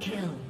Kill.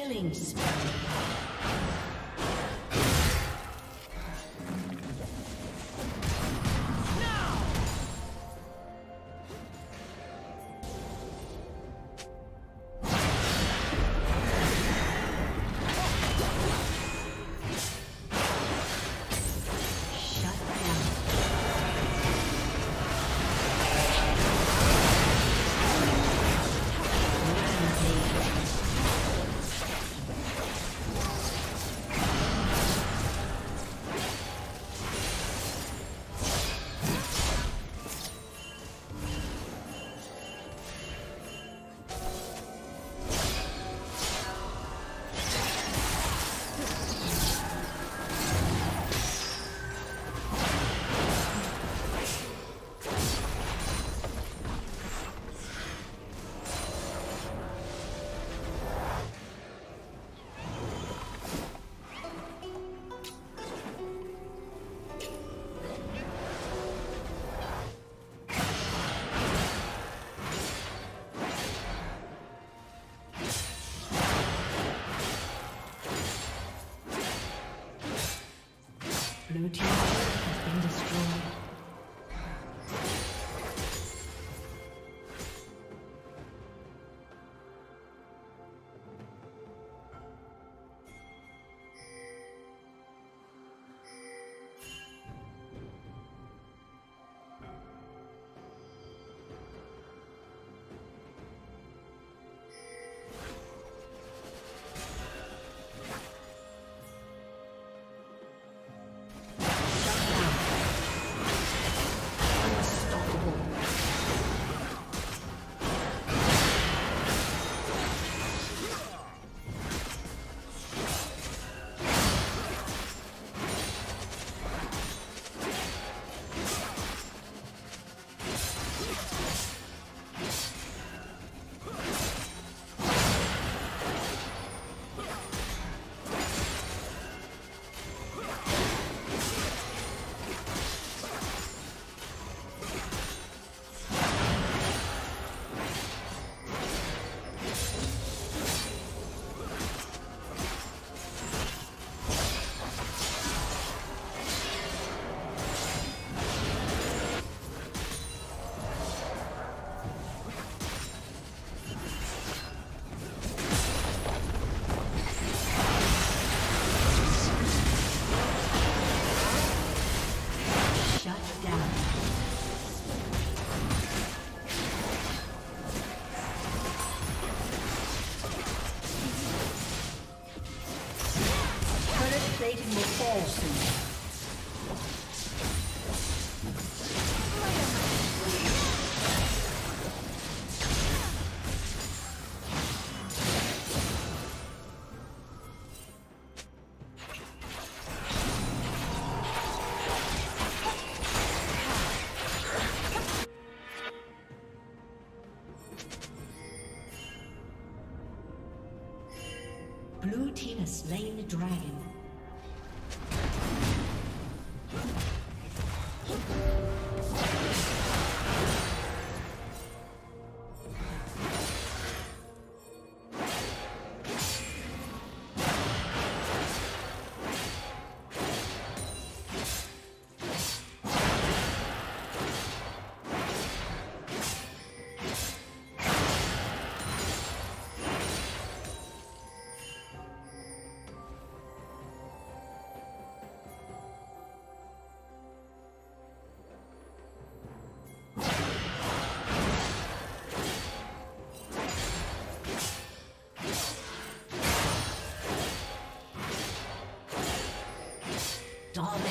Killing spree.